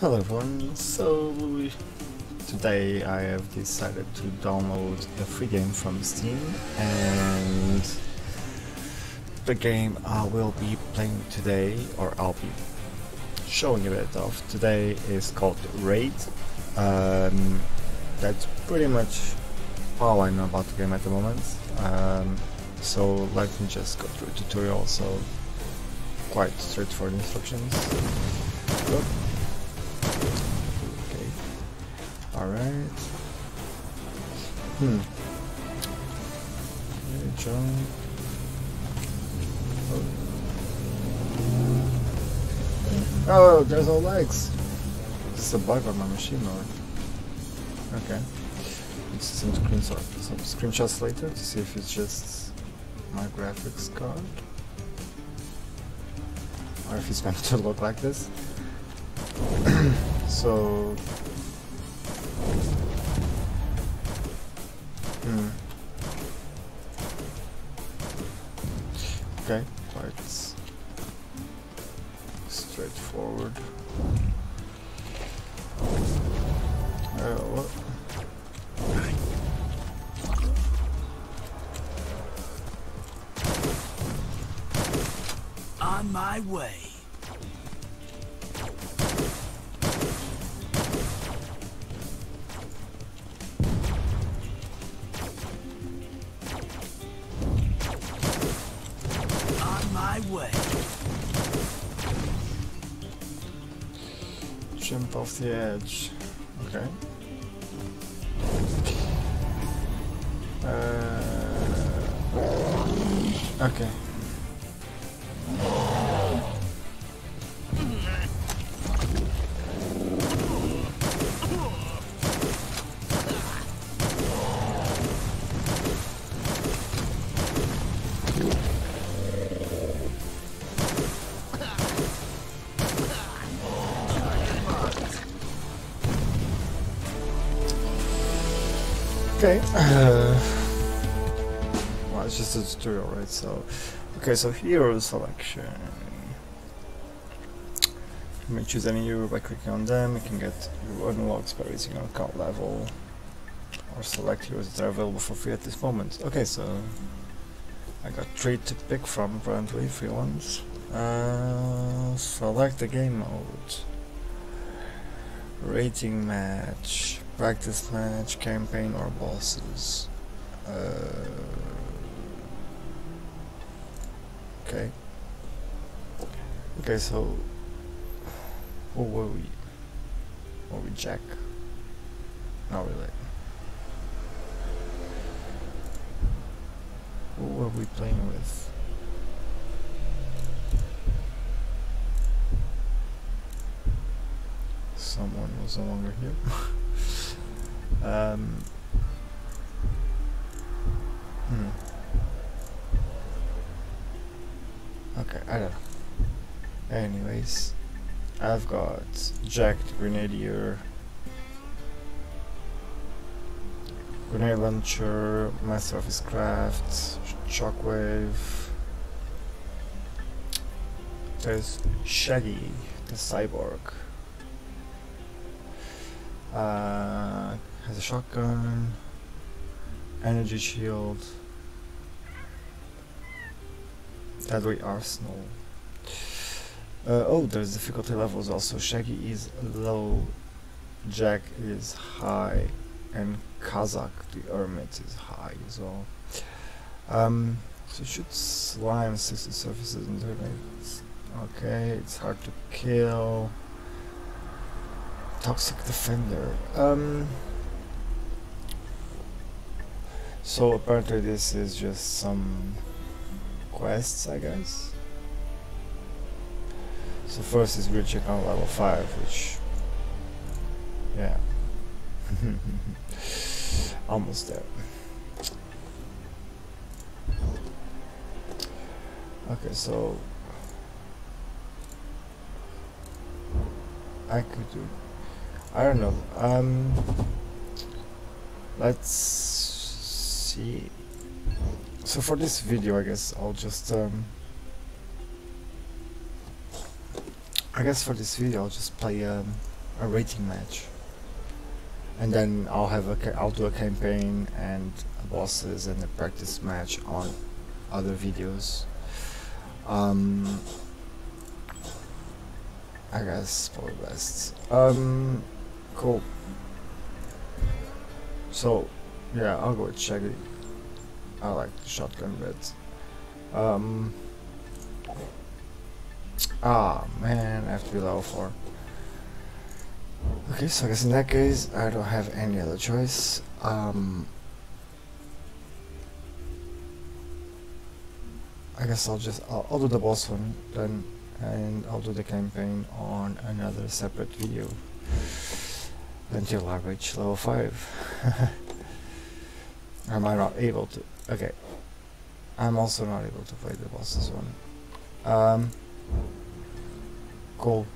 Hello everyone, so today I have decided to download a free game from Steam and the game I will be playing today, or I'll be showing a bit of today is called Raid. Um, that's pretty much all I know about the game at the moment. Um, so let me just go through a tutorial, so quite straightforward instructions. Alright. Hmm. Okay, jump. Oh. oh, there's no legs. This Is a bug on my machine or? Okay. Let's see some screenshots, some screenshots later to see if it's just my graphics card. Or if it's going to look like this. so hmm. okay quite my way. jump off the edge okay uh, okay Okay. So, okay, so hero selection. You may choose any hero by clicking on them. You can get unlocks by raising your account level, or select heroes that are available for free at this moment. Okay, so I got three to pick from, apparently, free ones. Uh, select the game mode. Rating match, practice match, campaign, or bosses. Uh, okay. Okay, so who were we? Were we Jack? Not really. Who were we playing with? Someone was no longer here. um, hmm. Okay, I don't know. Anyways, I've got Jack the Grenadier, Grenade Launcher, Master of his Craft, Shockwave. There's Shaggy, the Cyborg. Uh, has a shotgun, energy shield, deadly arsenal. Uh, oh, there's difficulty levels also. Shaggy is low, Jack is high, and Kazak the Hermit is high as well. Um, so shoot slime 60 surfaces and termites. Okay, it's hard to kill. Toxic Defender. Um, so apparently this is just some quests, I guess. So first is reaching on level 5, which... Yeah. Almost there. Okay, so... I could do I don't know. Um, let's see. So for this video, I guess I'll just um, I guess for this video I'll just play um, a rating match, and then I'll have a I'll do a campaign and bosses and a practice match on other videos. Um, I guess probably best. Um, cool. So, yeah, I'll go with Shaggy. I like the shotgun bit. Um. Ah, man, I have to be level 4. Okay, so I guess in that case, I don't have any other choice. Um. I guess I'll just, I'll, I'll do the boss one then, and I'll do the campaign on another separate video until I reach level 5. Am I not able to? Okay. I'm also not able to play the bosses one. Um, cool.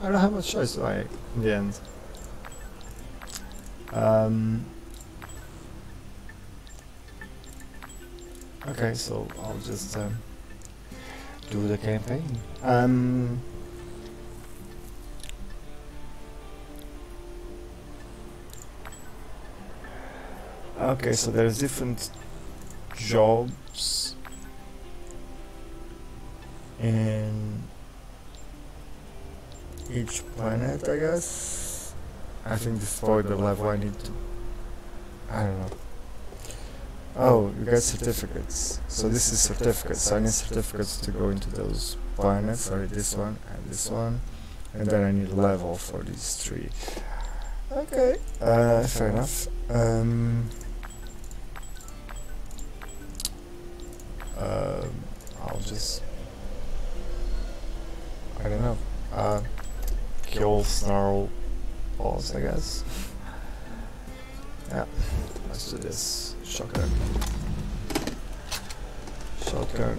I don't have much choice I, in the end. Um, okay, so I'll just um, do the campaign. Um, okay, so there's different jobs in each planet, I guess. I think this is probably the level I need to. I don't know. Oh, you get certificates. So this is certificates. I need certificates to go into those planets. Sorry, this one and this one, and then I need level for these three. Okay. Uh, fair enough. Um. Um, I'll just. I don't know. Uh, kill snarl balls, I guess. yeah, let's do this. Shotgun. Shotgun.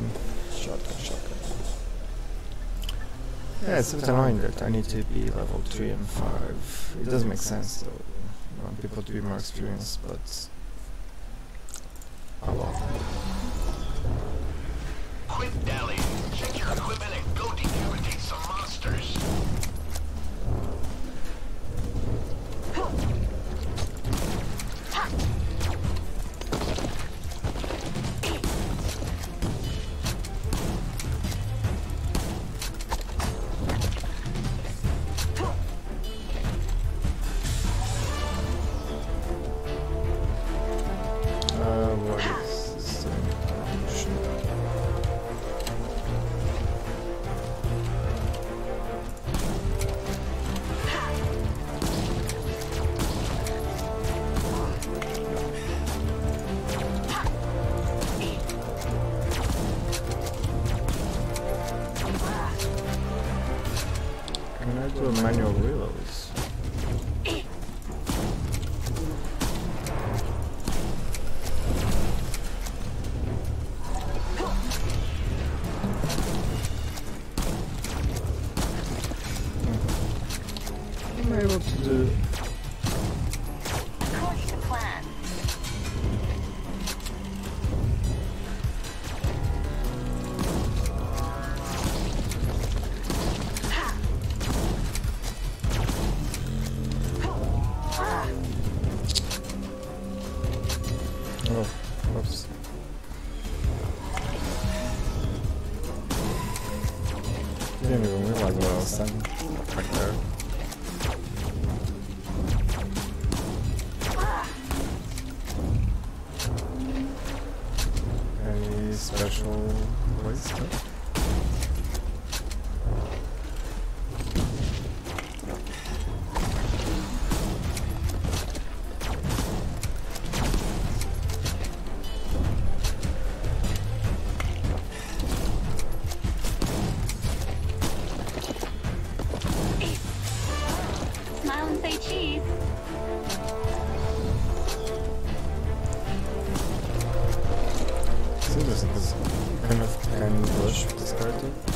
Shotgun, shotgun. Yeah, it's a bit annoying that I need to be level 3 and 5. It doesn't make sense though. I want people to be more experienced, but. Oh well. Whoops. Didn't even realize what I was saying back there. Das ist kind of an English, this cartoon.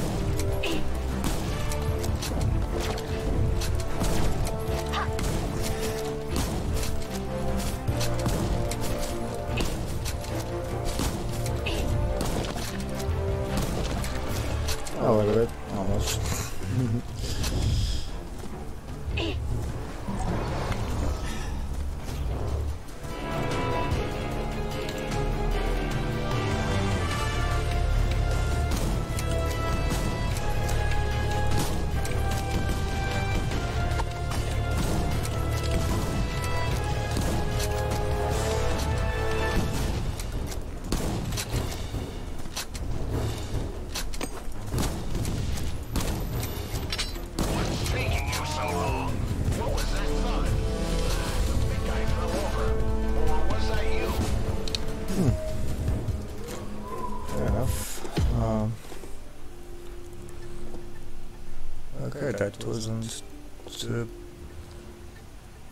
Wasn't too.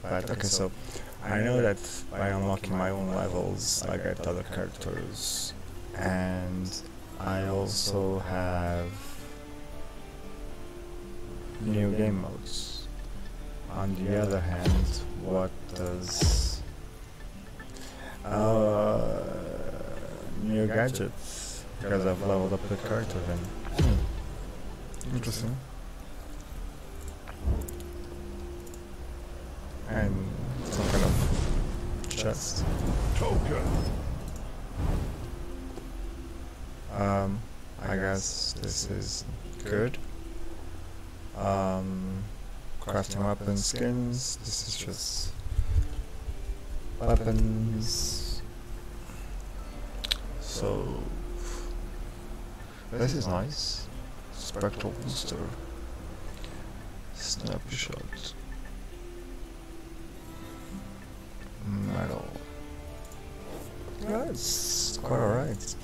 Okay, so I know that by unlocking my own levels, I get other characters, and I also have new game modes. On the other hand, what does uh, new gadgets because I've leveled up the character then. Hmm. Interesting. And some kind of chest. Token. Um, I guess this is good. Um, crafting weapon skins. This is just weapons. So this is nice. Spectral booster. Snapshot. Metal. That's quite alright.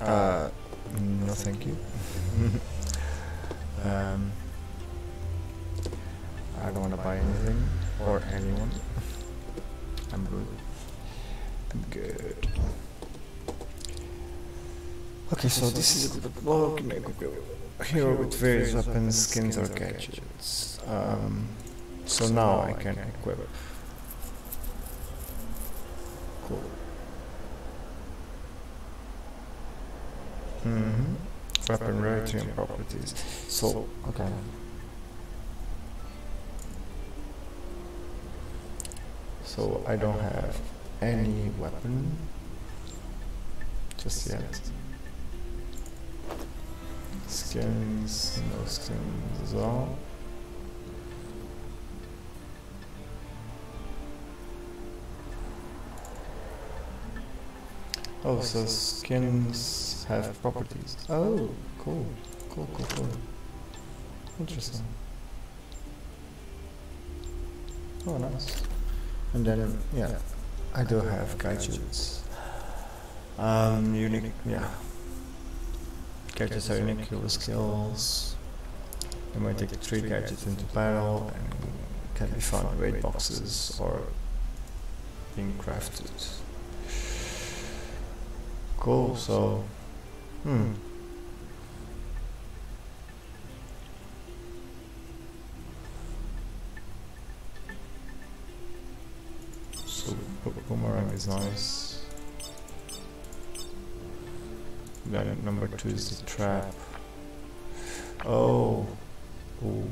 Uh, no thank you. um, I don't want to buy anything or anyone. I'm good. I'm good. Okay, so this is a good blog. Here with various weapons, skins, or gadgets. Um, so now I can equip. Cool. Mm-hmm. Weapon rarity and properties. So, okay. So I don't have any weapon just yet. Skins, no skins as well. Oh, so skins have properties. Oh, cool, cool, cool, cool. Interesting. Oh, nice. And then, yeah, I do have gadgets. Um, unique, yeah. Gadgets are unique skills. You might take three gadgets into battle and can be found in raid boxes or being crafted. Cool, so, hmm. So bo- boomerang is nice. Then number two is the trap. Oh. Ooh.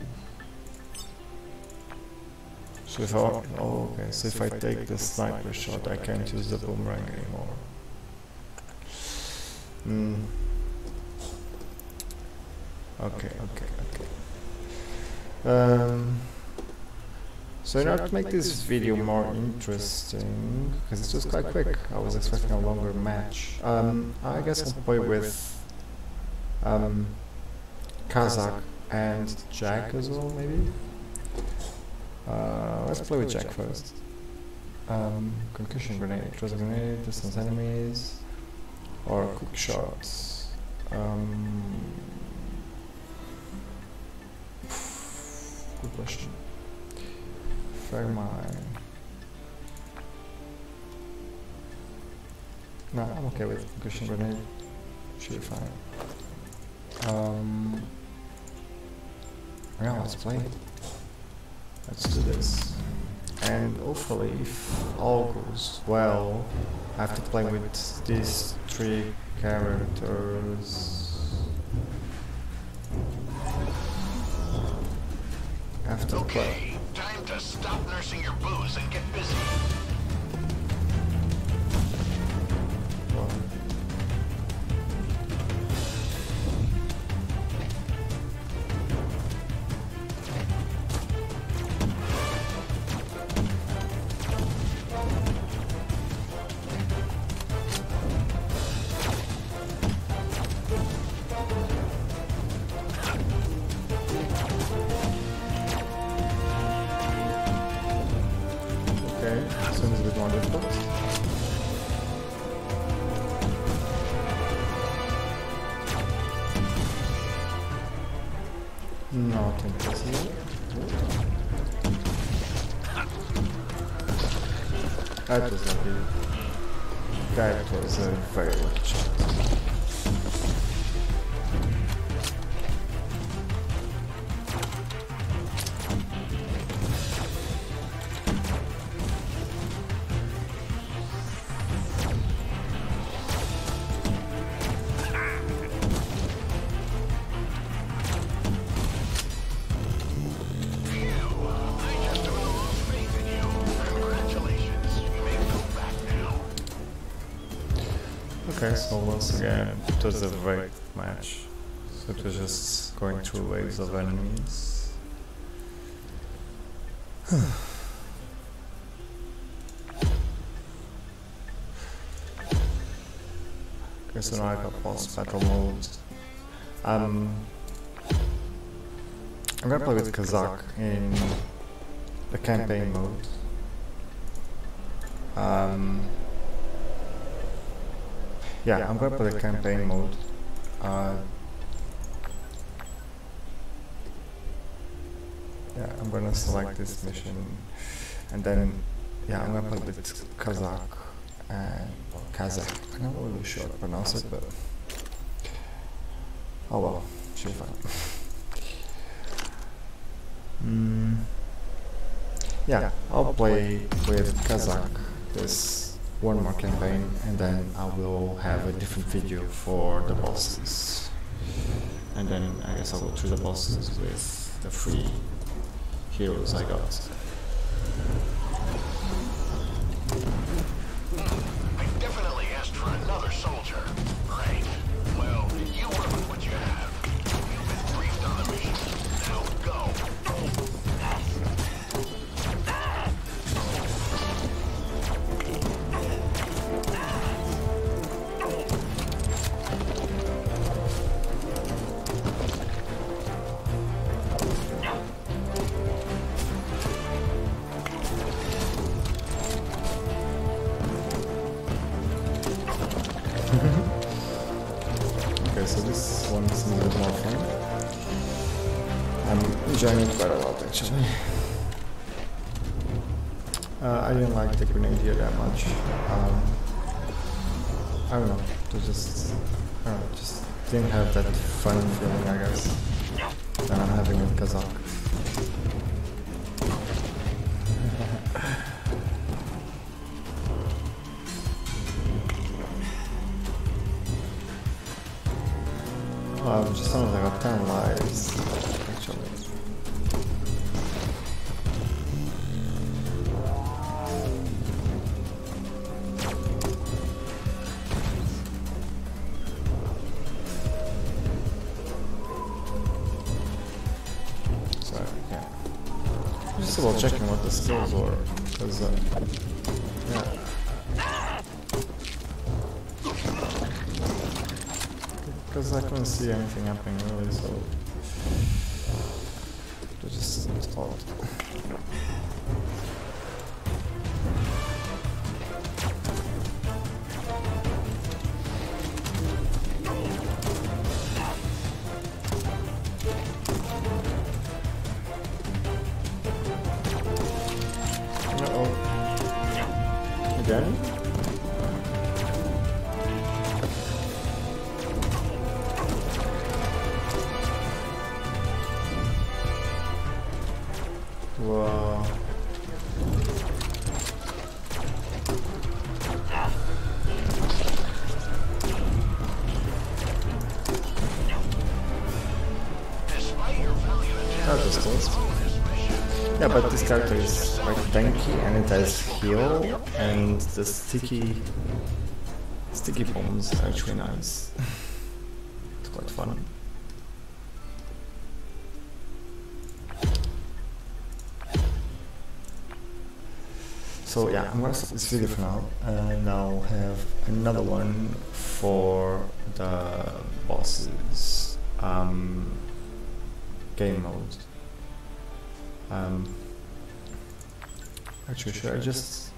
So if I oh okay, so if I take the sniper shot I can't use the boomerang anymore. Hmm. Okay, okay, okay. Um so in order to make this video more interesting, because it was quite quick, I was expecting a longer match. Um, I guess I'll play with um, Kazakh and Jack as well, maybe. Uh, let's play with Jack first. Um, concussion grenade, trust grenade, distance enemies, or quick shots. Um, good question. Fairmine. No, I'm okay with concussion grenade. Should be fine. Um, yeah, let's play. Let's do this. And hopefully, if all goes well, I have to play with these three characters. Have to play. Okay, time to stop nursing your booze and get busy. That Okay, so once again, it was a very match. So it was just going through waves of enemies. okay, so now I got boss battle mode. Um, I'm gonna play with Kazakh in the campaign mode. Um, yeah, I'm gonna play the campaign mode. Uh, yeah, I'm gonna select this mission, and then yeah, I'm gonna play with Kazakh and Kazakh. I'm not really sure how to pronounce it, but oh well, should be fine. Mm, yeah, I'll play with Kazakh this one more campaign and then I will have a different video for the bosses. And then I guess I'll go through the bosses with the three heroes I got. Enjoying it quite a lot actually. Uh, I didn't like the grenadier that much. Um, I don't know, it just, I don't know, just didn't have that fun feeling I guess that I'm having in Kazakh. Oh, I'm just like a 10 lives, were, because, uh, yeah. Because I couldn't see anything happening really, so just it's Yeah, but this character is quite tanky and it has heal and the sticky sticky bombs are actually nice. it's quite fun. So yeah, I'm gonna stop this video for now and I'll have another one for the bosses um, game mode. Um, actually, should I just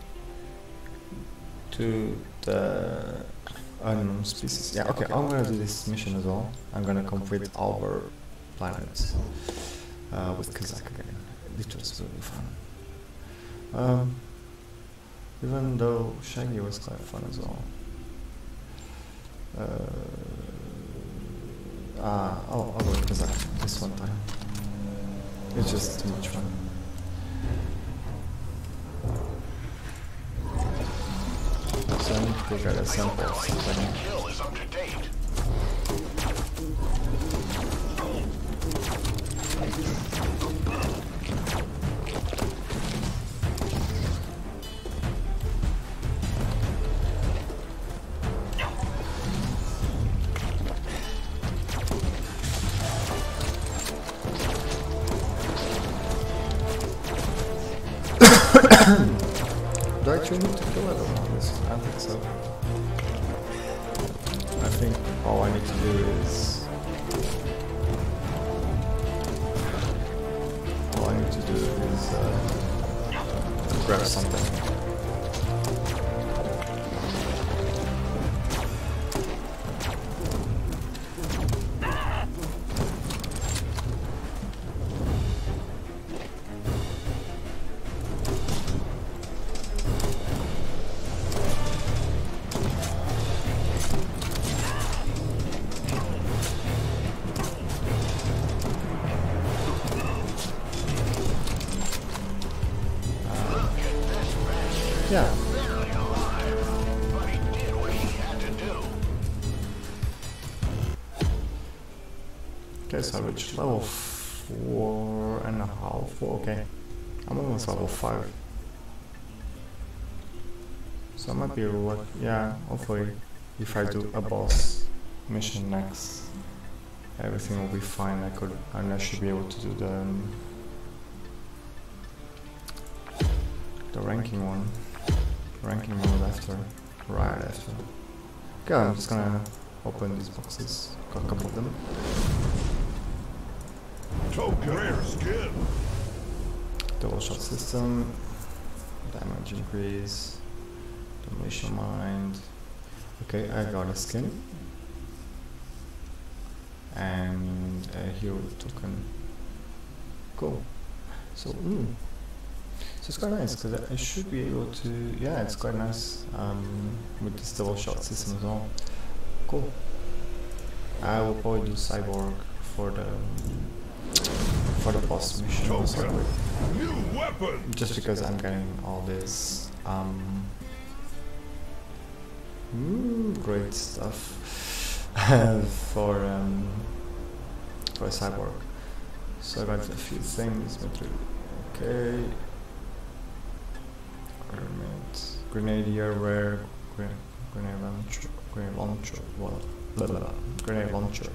do the unknown species? Yeah, okay, I'm gonna do this mission as well. I'm gonna complete all our planets. uh, with Kazak again. It was really fun. Um, even though Shaggy was quite fun as well. Uh, ah, oh, I'll go with Kazakh this one time. It's just too much fun. So I need to take out a sample something. Think all I need to do is... All I need to do is uh, grab something. Okay, so I reached level four and a half. Okay, I'm almost level five. So I might be what? Yeah, hopefully, if I do a boss mission next, everything will be fine. I could, and I should be able to do the um, the ranking one, ranking mode after, right after. Okay, I'm just gonna open these boxes. Got a couple of them. Token rare skin. double shot system, damage increase, demolition mind. Okay, I got a skin and a hero token. Cool. So, mm. so it's quite nice because I should be able to. Yeah, it's quite nice um, with this double shot system as well. Cool. I will probably do cyborg for the for the boss mission. most Token. New weapon. Just because I'm getting all this um, ooh, great stuff for um, for a cyborg. So I got a few things. Okay. Grenade, grenadier, rare, grenade, launcher, grenade launcher, what? Blah, blah, blah. Grenade launcher.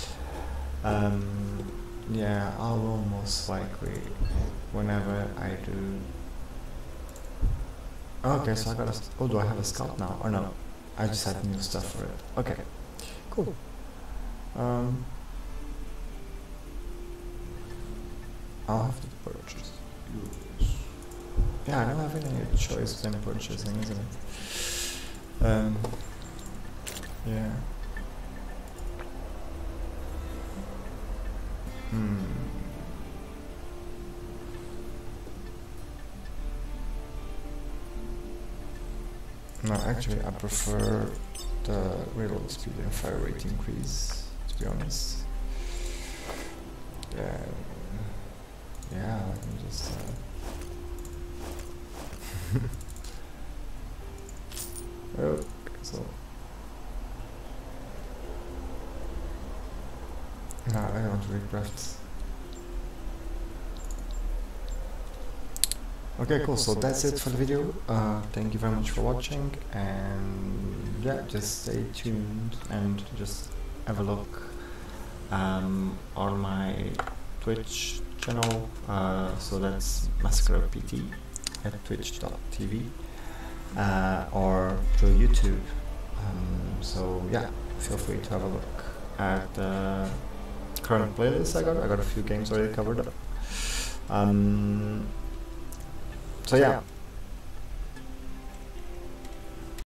um, yeah, I will most likely whenever I do. Okay, so I got a. Oh, do I have a scout now? Or no? I just had new stuff for it. Okay, cool. Um, I'll have to purchase. Yeah, I don't have any choice when purchasing, isn't it? Um, yeah. Hmm. No, actually, I prefer the reload speed and fire rate increase, to be honest. Yeah, yeah, just. Uh oh, so. No, I don't want to recraft. Okay, cool. So that's it for the video. Uh, thank you very much for watching, and yeah, just stay tuned and just have a look um, on my Twitch channel. Uh, so that's MassacrePT at twitch.tv uh, or through YouTube. Um, so yeah, feel free to have a look at the current playlist I got. I got a few games already covered. Um, so yeah,